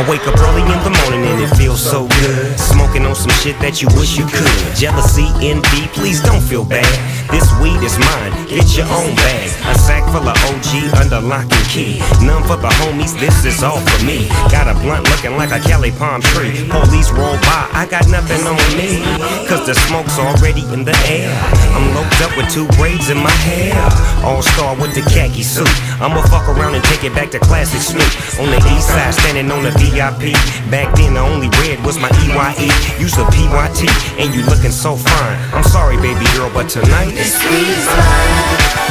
I wake up early in the morning and it feels so good. Smoking on some shit that you wish you could. Jealousy, envy, please don't feel bad. This weed is mine, get your own bag. A sack full of OG under lock and key. None for the homies, this is all for me. Got a blunt looking like a Cali palm tree. Police roll by, I got nothing. Cause the smoke's already in the air. I'm loped up with two braids in my hair. All star with the khaki suit. I'ma fuck around and take it back to classic Snoop. On the east side, standing on the VIP. Back then, the only red was my EYE. Use a PYT, and you looking so fine. I'm sorry, baby girl, but tonight. Weed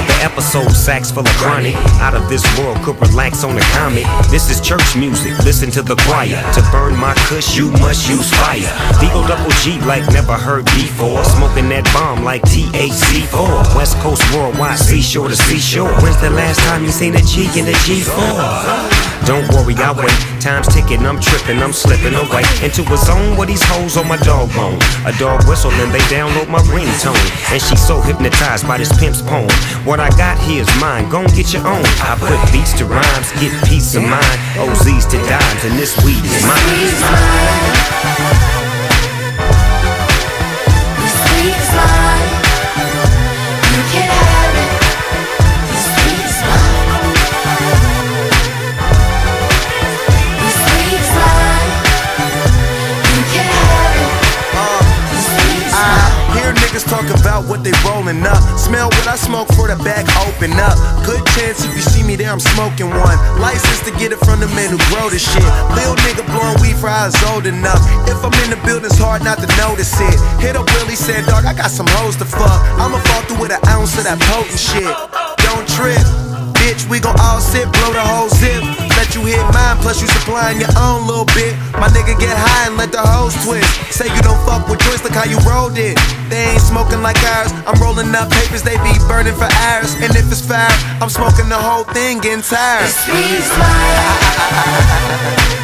to the episode, sacks full of chronic. Out of this world, could relax on a comet. This is church music, listen to the choir. To burn my kush, you must use fire. Deagle double G like never heard before. Smoking that bomb like THC4. West Coast worldwide, seashore to seashore. When's the last time you seen a G in a G4? Don't worry, I'll wait. Time's ticking, I'm tripping, I'm slipping away into a zone where these hoes on my dog bone. A dog whistle, then they download my ringtone. And she's so hypnotized by this pimp's poem. What I got here is mine, gon' get your own. I put beats to rhymes, get peace of mind. OZs to dimes, and this weed is mine. About what they rolling up. Smell what I smoke for the back open up. Good chance if you see me there, I'm smoking one. License to get it from the men who grow this shit. Lil nigga blowing weed for was old enough. If I'm in the building, it's hard not to notice it. Hit up Willie, said, dog, I got some hoes to fuck. I'ma fall through with an ounce of that potent shit. Don't trip. Bitch, we gon' all sit, blow the whole zip. You hit mine, plus you supplying your own little bit. My nigga get high and let the hoes twist. Say you don't fuck with joints, look how you rolled it. They ain't smoking like ours. I'm rolling up papers, they be burning for hours. And if it's fire, I'm smoking the whole thing, getting tired. Is.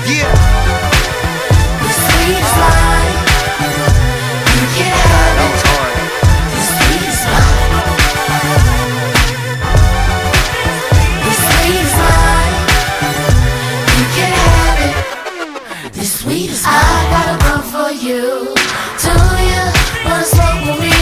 Yeah. Is mine. I got a go for you. Do you wanna smoke with me?